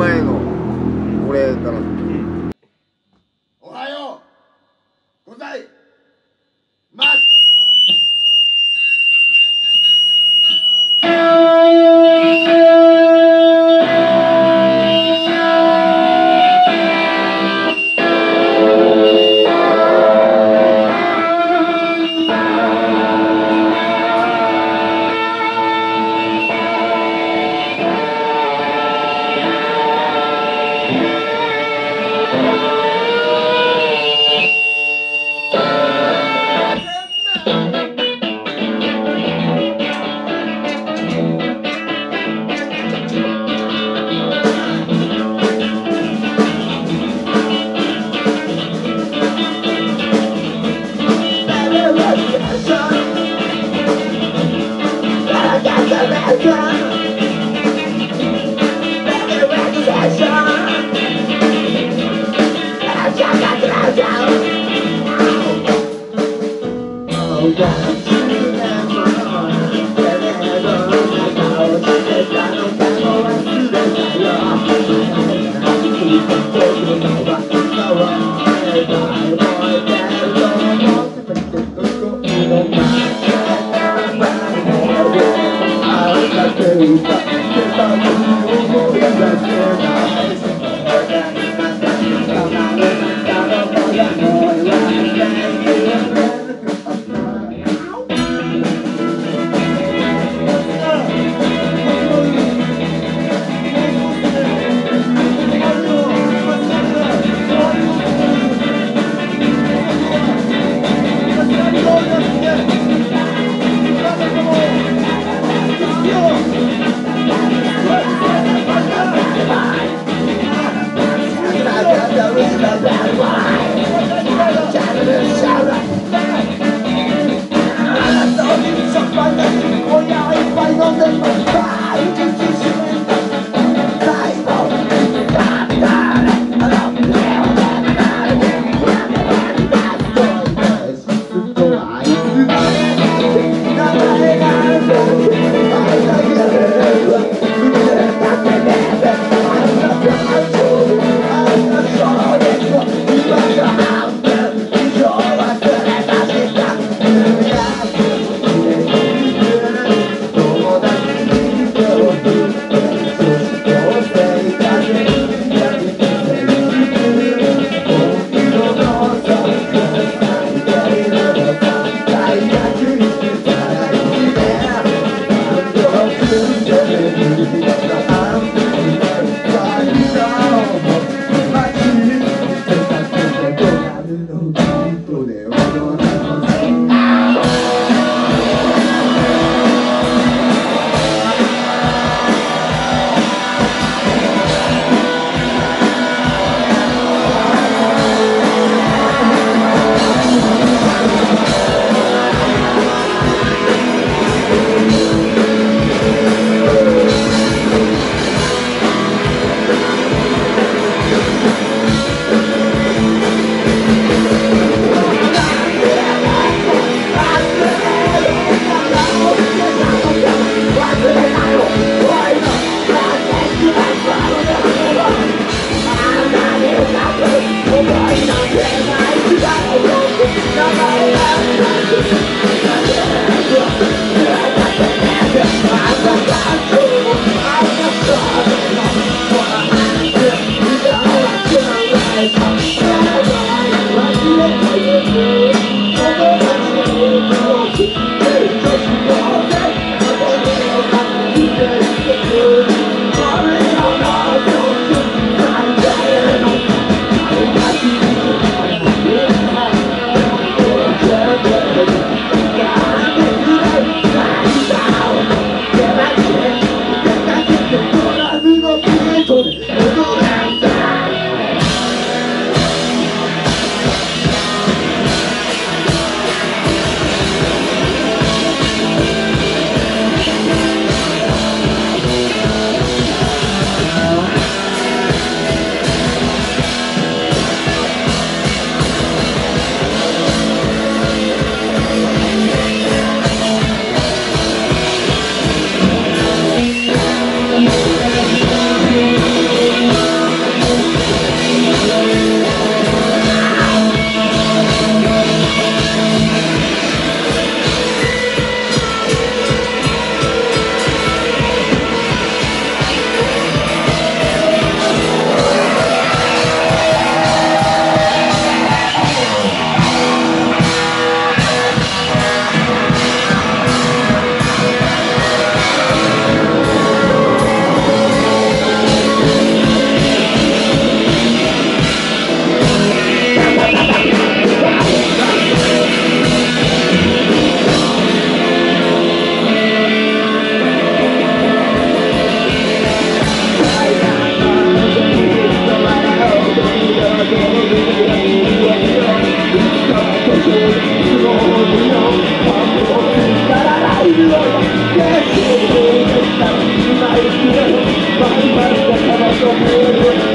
前の俺からおはよう。ござい。ます la pregunta. Música